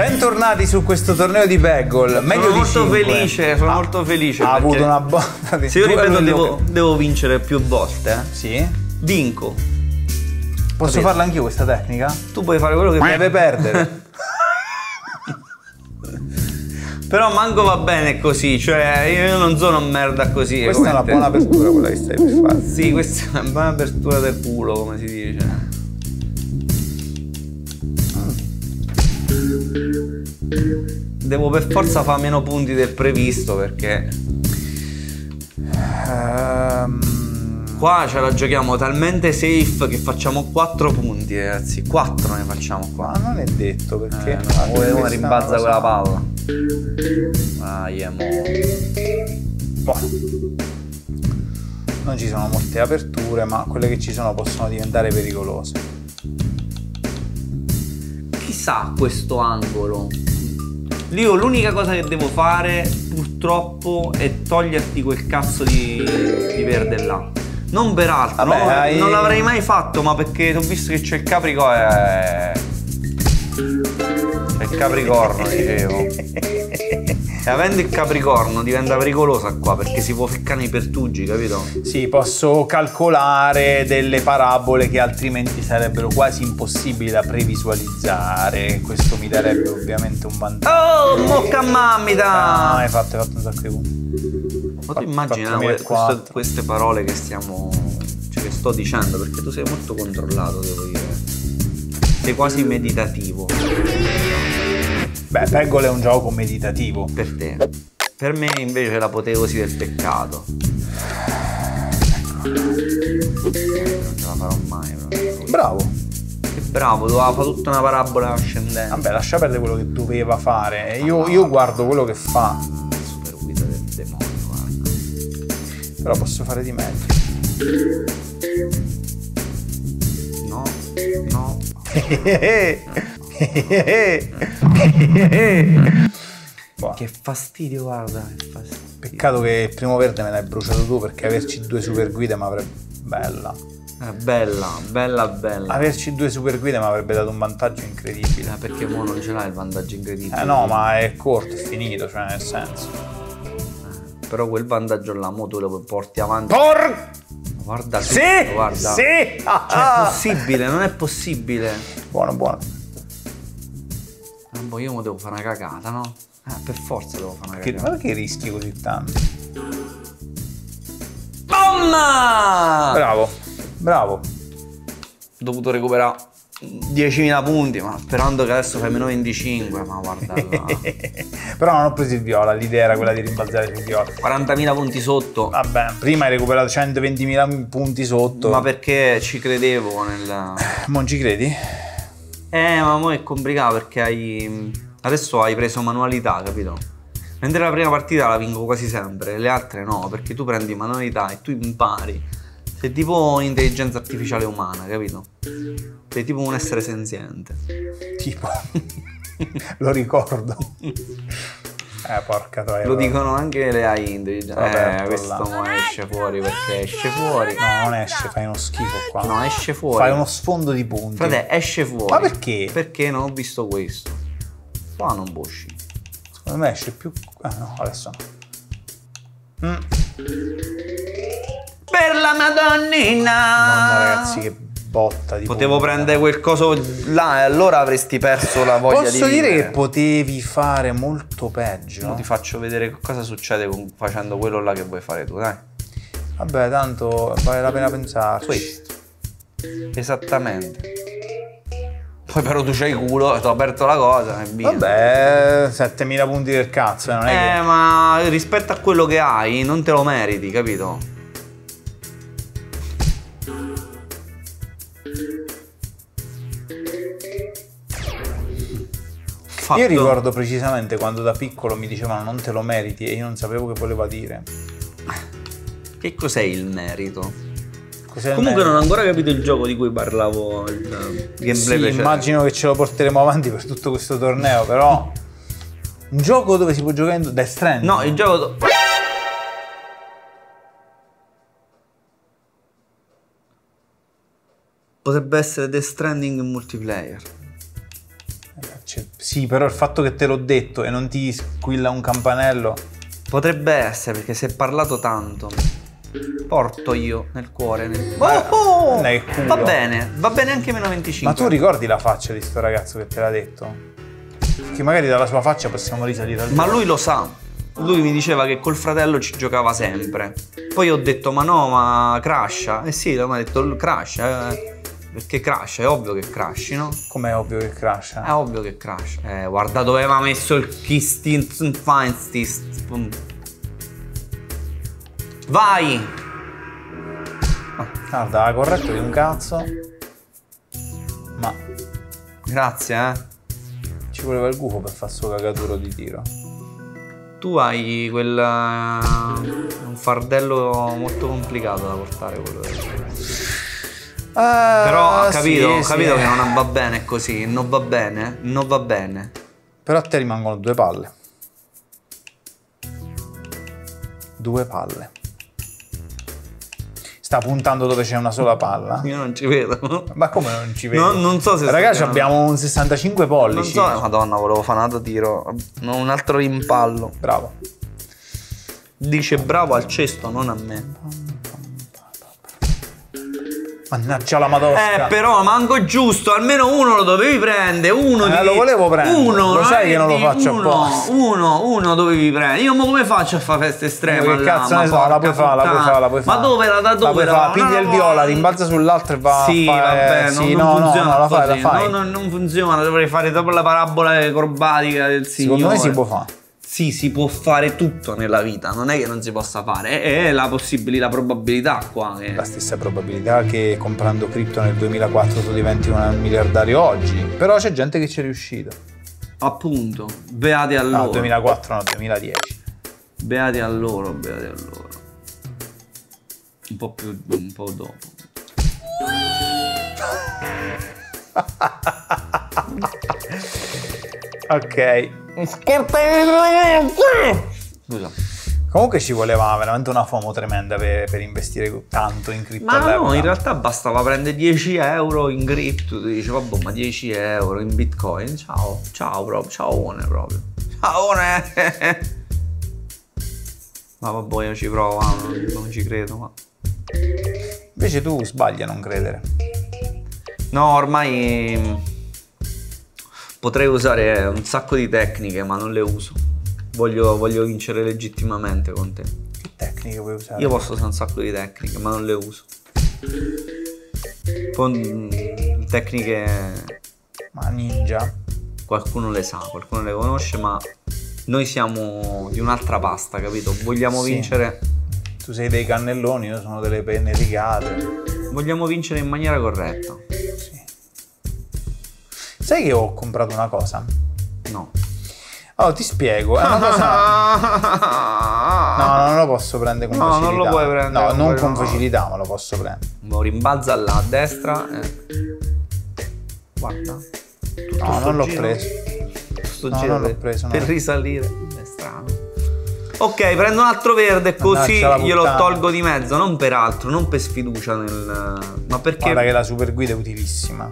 Bentornati su questo torneo di Bagel. Meglio sono molto 5. felice, sono molto felice. Ha avuto una botta di Se io ripeto devo, devo vincere più volte, eh. Sì? vinco. Posso Capito? farla anch'io questa tecnica? Tu puoi fare quello che Deve perdere. Però manco va bene così, cioè io non sono merda così. Questa è una buona apertura quella che stai per fare. Sì, questa è una buona apertura del culo, come si dice. Devo per forza fare meno punti del previsto perché Ehm, qua ce la giochiamo talmente safe che facciamo 4 punti, ragazzi. 4 ne facciamo qua. ma non è detto perché. Eh, no, Ah, come è rimbalza quella palla. Ah, yeah, mo. Boh. Non ci sono molte aperture, ma quelle che ci sono possono diventare pericolose. Chissà questo angolo. Io l'unica cosa che devo fare purtroppo è toglierti quel cazzo di, di verde là. Non per altro, Vabbè, no, hai- non l'avrei mai fatto, ma perché ho visto che c'è il capricorno. eh, C'è il capricorno, dicevo. E avendo il capricorno diventa pericolosa qua perché si può ficcare nei pertugi, capito? Sì, posso calcolare delle parabole che altrimenti sarebbero quasi impossibili da previsualizzare. Questo mi darebbe ovviamente un vantaggio. Oh, mocca Ah, mammita! hai fatto, hai fatto un sacco di punti. Ma tu immagina que- 4004. queste, queste parole che stiamo. cioè che sto dicendo, perché tu sei molto controllato, devo dire. Sei quasi meditativo Beh, Peggle è un gioco meditativo. per te. Per me invece è l'apoteosi del peccato. Non ce la farò mai proprio. Bravo. Che bravo, doveva fare tutta una parabola ascendente. Vabbè, lascia perdere quello che doveva fare. Io, io guardo quello che fa, Super guida del demonio, guarda. però posso fare di meglio. No, no. Che fastidio, guarda. Che fastidio. Peccato che il primo verde me l'hai bruciato tu perché averci due super guide mi avrebbe. Bella. Eh, bella, bella, bella. Averci due super guide mi avrebbe dato un vantaggio incredibile. Eh, perché mo non ce l'hai il vantaggio incredibile. Eh no, ma è corto, è finito, cioè nel senso. Però quel vantaggio là, mo tu lo porti avanti. Por! Guarda Sì! tutto, guarda. Sì! Cioè, è possibile, non è possibile. Buono, buono. Boh, io mo devo fare una cagata, no? Eh, per forza devo fare una Che, cagata. ma perché rischi così tanto? Mamma! Bravo, bravo. Ho dovuto recuperare 10.000 punti, ma sperando che adesso fai meno 25, ma guarda. Però non ho preso il viola, l'idea era quella di rimbalzare sul viola. 40.000 punti sotto. Vabbè, prima hai recuperato 120.000 punti sotto. Ma perché ci credevo nel... Non ci credi? Eh, ma mo è complicato perché hai. Adesso hai preso manualità, capito? Mentre la prima partita la vinco quasi sempre, le altre no, perché tu prendi manualità e tu impari. Sei tipo un'intelligenza artificiale umana, capito? Sei tipo un essere senziente. Tipo, lo ricordo. Eh, porca troia. Lo dicono anche le AI intelligenti. Eh, questo là. mo esce fuori perché esce fuori. No, non esce, fai uno schifo qua. No, esce fuori. Fai uno sfondo di punti. Frate, esce fuori. Ma perché? Perché non ho visto questo. Qua non può uscire. Secondo me esce più... Ah no, adesso no. Mm. Per la Madonnina! Madonna ragazzi, che botta di Potevo punti. prendere quel coso là e allora avresti perso la voglia Posso di dire vivere. che potevi fare molto peggio? Mo ti faccio vedere cosa succede con- facendo quello là che vuoi fare tu, dai. Vabbè, tanto vale la pena pensarci. Questo. Esattamente. Poi però tu c'hai culo, ti ho aperto la cosa e via. Vabbè, 7000 punti del cazzo, non è Eh, ma rispetto a quello che hai, non te lo meriti, capito? Fatto. Io ricordo precisamente quando da piccolo mi dicevano non te lo meriti e io non sapevo che voleva dire. Che cos'è il merito? Cos'è il Comunque merito? non ho ancora capito il gioco di cui parlavo il gameplay Sì, immagino che ce lo porteremo avanti per tutto questo torneo, però un gioco dove si può giocare in Death Stranding. No, il gioco... Potrebbe essere Death Stranding in multiplayer. C'è- Sì, però il fatto che te l'ho detto e non ti squilla un campanello. Potrebbe essere perché si è parlato tanto. Porto io nel cuore. Nel... Ma- Oh! nel. Va bene, va bene anche meno 25. Ma tu ricordi la faccia di sto ragazzo che te l'ha detto? Che magari dalla sua faccia possiamo risalire al Ma lui lo sa. Lui mi diceva che col fratello ci giocava sempre. Poi ho detto, ma no, ma crasha. Eh sì, mi ha detto, crasha. eh. Perché crasha, è ovvio che crashi, no? Com'è ovvio che crash? È ovvio che crash. Eh, guarda dove aveva messo il Kistin Feinstist. Vai! Guarda, la corretto di un cazzo. Ma Grazie, eh. ci voleva il gufo per fare sto cagaturo di tiro. Tu hai quel. eh, un fardello molto complicato da portare quello. Però ho capito, ho capito che non va bene così. Non va bene. Non va bene. Però a te rimangono due palle. Due palle. Sta puntando dove c'è una sola palla? Io non ci vedo. Ma come non ci vedi? No, non so se Ragazzi, abbiamo un 65 Non pollici. so, madonna, volevo fare un altro tiro. Un altro rimpallo. Bravo. Dice bravo al cesto, non a me. Mannaggia la madosca. Eh, però manco giusto, almeno uno lo dovevi prendere. Uno Eh, di- lo volevo prendere. Uno, Lo sai che non lo faccio uno, apposta. Uno, uno dovevi prendere. Io ma come faccio a fare festa estrema? Che cazzo Ma ne so, la puoi fare, la puoi fare, la puoi fare. Ma dove la da La dove puoi la fare, piglia No, il no, viola, no. rimbalza sull'altro e va Sì, a fare... vabbè, non, sì, non no, no, funziona no, la fai, la fai. No, no, non funziona, dovrei fare dopo la parabola acrobatica del signore. Secondo me si può fare. Sì, si può fare tutto nella vita, non è che non si possa fare, è, la possibilità, la probabilità qua. Che... La stessa probabilità che comprando cripto nel 2004 tu diventi un miliardario oggi. Però c'è gente che ci è riuscita. Appunto, beati a No, loro. 2004 no, 2010. Beati a loro, beati a loro. Un po' più, un po' dopo. Ok. Scusa. Comunque ci voleva veramente una FOMO tremenda per, per investire tanto in cripto Ma no, in realtà bastava prendere 10 euro in cripto. Tu dici, vabbè, ma 10 euro in bitcoin. Ciao, ciao proprio, ciao proprio. Ciao Ma vabbè, io ci provo, non, non ci credo. Ma... Invece tu sbagli a non credere. No, ormai potrei usare un sacco di tecniche, ma non le uso. Voglio, voglio vincere legittimamente con te. Che tecniche puoi usare? Io posso usare un sacco di tecniche, ma non le uso. Poi, mm, tecniche Ma ninja? qualcuno le sa, qualcuno le conosce, ma noi siamo di un'altra pasta, capito? Vogliamo Sì. vincere. Tu sei dei cannelloni, io sono delle penne rigate. Vogliamo vincere in maniera corretta. Sai che ho comprato una cosa? No. Oh, ti spiego. È una cosa. No, non lo posso prendere con No, non facilità. lo puoi prendere No, non con no. facilità, ma lo posso prendere. Lo rimbalza là a destra. e- Guarda. Tutto No, non l'ho giro- preso. sto No, giro non l'ho per- preso, no. Per risalire. È strano. Ok, prendo un altro verde così glielo tolgo di mezzo. Non per altro, non per sfiducia nel. Ma perché. Guarda che la super guida è utilissima.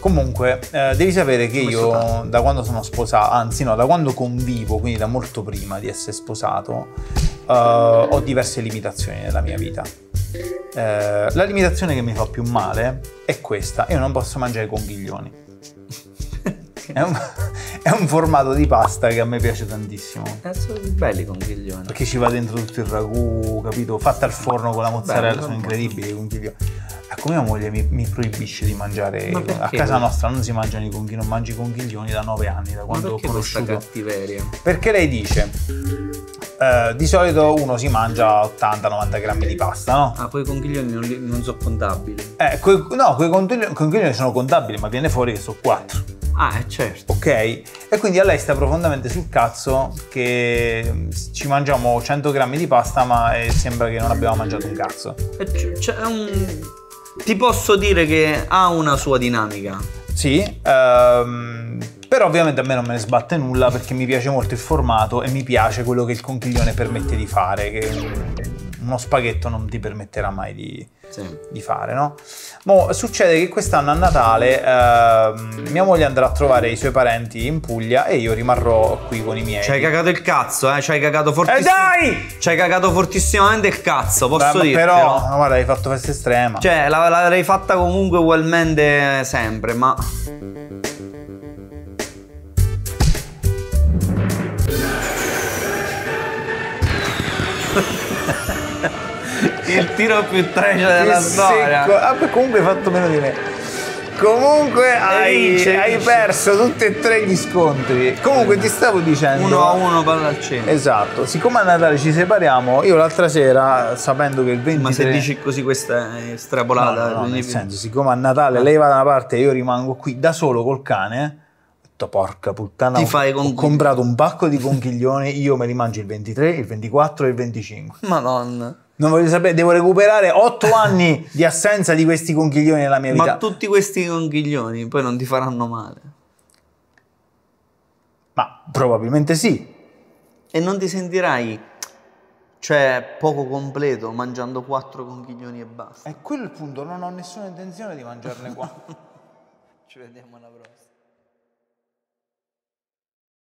Comunque, eh, devi sapere che Come io da quando sono sposato, anzi no, da quando convivo, quindi da molto prima di essere sposato, eh, ho diverse limitazioni nella mia vita. Eh, la limitazione che mi fa più male è questa, io non posso mangiare conchiglioni. È un, è un formato di pasta che a me piace tantissimo. Eh, sono belli conchiglioni. Perché ci va dentro tutto il ragù, capito? Fatta al forno con la mozzarella, Bello, sono incredibili i conchiglioni. Ecco, mia moglie mi, mi proibisce di mangiare. Ma A casa nostra non si mangiano i conchiglioni, non mangi i conchiglioni da nove anni, da quando ho conosciuto. cattiveria? Perché lei dice, eh, di solito uno si mangia 80-90 grammi di pasta, no? Ah, poi i conchiglioni non, li- non sono contabili. Eh, quei- no, quei conchiglioni, sono contabili, ma viene fuori che sono 4. Ah, eh, certo. Ok? E quindi a lei sta profondamente sul cazzo che ci mangiamo 100 grammi di pasta ma eh, sembra che non abbiamo mangiato un cazzo. E c- C'è un... Ti posso dire che ha una sua dinamica. Sì, ehm, però ovviamente a me non me ne sbatte nulla perché mi piace molto il formato e mi piace quello che il conchiglione permette di fare, che uno spaghetto non ti permetterà mai di, Sì. di fare, no? Mo, succede che quest'anno a Natale ehm, mia moglie andrà a trovare i suoi parenti in Puglia e io rimarrò qui con i miei. Ci hai cagato il cazzo, eh? Ci hai cagato Eh fortissimamente. dai! Ci hai cagato fortissimamente il cazzo, posso Beh, dire. Però, no, guarda, hai fatto festa estrema. Cioè, la- l'avrei fatta comunque ugualmente sempre, ma. Il tiro più trash della Che storia. secco. Ah, beh, comunque hai fatto meno di me. Comunque hai, vince, hai vince. perso tutti e tre gli scontri. Comunque ti stavo dicendo. Uno a uno palla al centro. Esatto, siccome a Natale ci separiamo, io l'altra sera, sapendo che il 23... Ma se dici così questa è No, estrapolata. no, no, nel senso, siccome a Natale lei va da una parte e io rimango qui da solo col cane, ho porca puttana, Ti ho, fai ho conchigli- comprato un pacco di conchiglioni, io me li mangio il 23, il 24 e il 25. Madonna. Non voglio sapere, devo recuperare 8 anni di assenza di questi conchiglioni nella mia vita. Ma tutti questi conchiglioni poi non ti faranno male. Ma probabilmente sì. E non ti sentirai, cioè, poco completo mangiando quattro conchiglioni e basta. È quello il punto, non ho nessuna intenzione di mangiarne qua. Ci vediamo alla prossima.